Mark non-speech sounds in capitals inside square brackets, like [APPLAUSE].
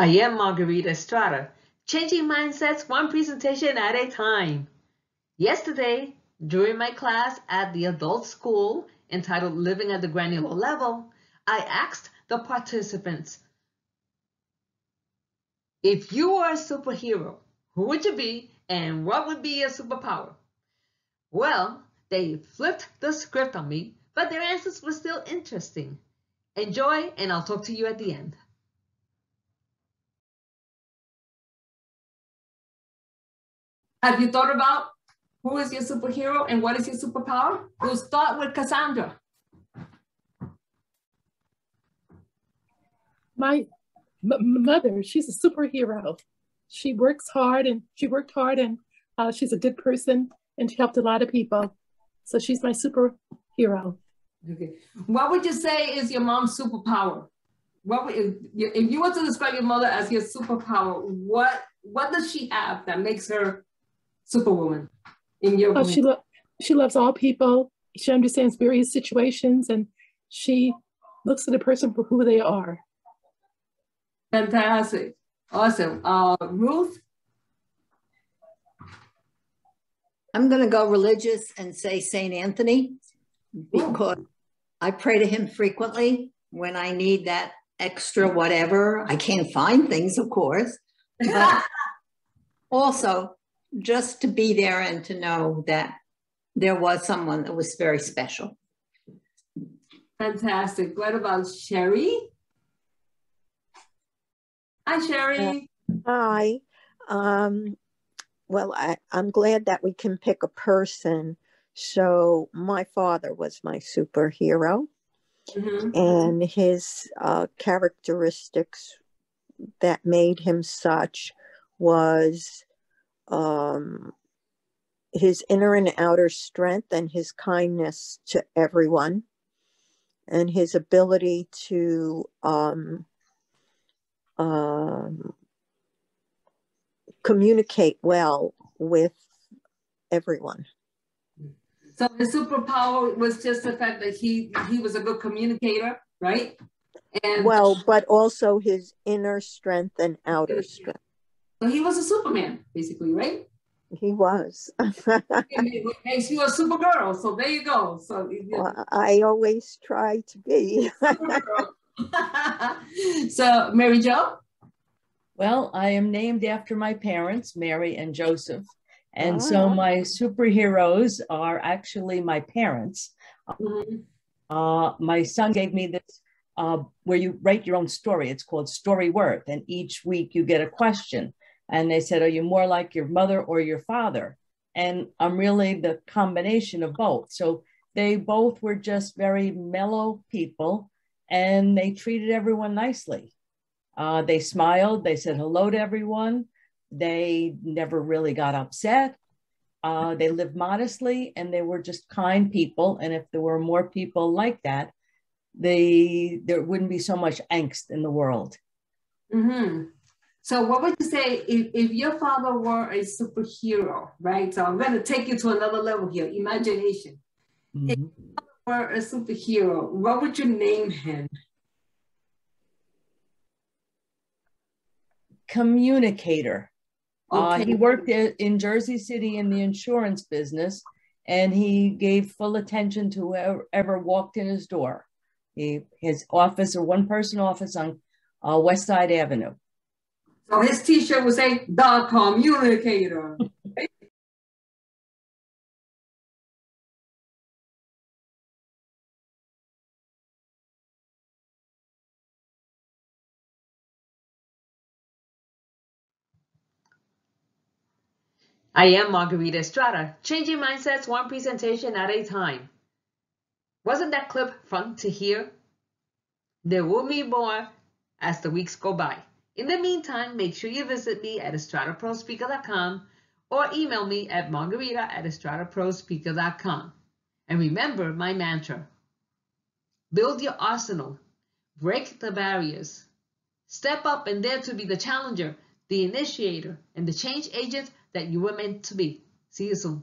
I am Margarita Estrada, changing mindsets one presentation at a time. Yesterday, during my class at the adult school entitled Living at the Granular Level, I asked the participants, if you were a superhero, who would you be and what would be your superpower? Well, they flipped the script on me, but their answers were still interesting. Enjoy, and I'll talk to you at the end. Have you thought about who is your superhero and what is your superpower? We'll start with Cassandra. My mother, she's a superhero. She works hard and she worked hard and uh, she's a good person and she helped a lot of people. So she's my superhero. Okay. What would you say is your mom's superpower? What would, if, if you were to describe your mother as your superpower, what what does she have that makes her superwoman in your oh, she, lo- she loves all people. She understands various situations and she looks at a person for who they are. Fantastic. Awesome. Uh, Ruth? I'm going to go religious and say St. Anthony because Ooh. I pray to him frequently when I need that extra whatever. I can't find things, of course, but [LAUGHS] also just to be there and to know that there was someone that was very special. Fantastic. What about Sherry? Hi, Sherry. Uh, hi. Um, well, I, I'm glad that we can pick a person. So my father was my superhero. Mm-hmm. And his uh, characteristics that made him such was um, his inner and outer strength and his kindness to everyone and his ability to um, um, communicate well with everyone. So the superpower was just the fact that he he was a good communicator, right? And well, but also his inner strength and outer strength. So he was a Superman, basically, right? He was. and she a Supergirl. So there you go. So well, I always try to be. [LAUGHS] so Mary Jo? Well, I am named after my parents, Mary and Joseph. And oh. so my superheroes are actually my parents. Mm-hmm. Uh, my son gave me this uh, where you write your own story. It's called Storyworth. And each week you get a question and they said, Are you more like your mother or your father? And I'm really the combination of both. So they both were just very mellow people and they treated everyone nicely. Uh, they smiled, they said hello to everyone. They never really got upset. Uh, they lived modestly and they were just kind people. And if there were more people like that, they there wouldn't be so much angst in the world. Mm-hmm. So what would you say if, if your father were a superhero, right? So I'm going to take you to another level here, imagination. Mm-hmm. If you were a superhero, what would you name him? Communicator. Uh, okay. Uh, he worked in Jersey City in the insurance business, and he gave full attention to whoever walked in his door. He, his office, a one-person office on uh, West Side Avenue. So his t-shirt would say, the communicator. I am Margarita Estrada, changing mindsets one presentation at a time. Wasn't that clip fun to hear? There will be more as the weeks go by. In the meantime, make sure you visit me at estradaprospeaker.com or email me at margarita at estradaprospeaker.com. And remember my mantra, build your arsenal, break the barriers, step up and dare to be the challenger, the initiator, and the change agent that you were meant to be. See you soon.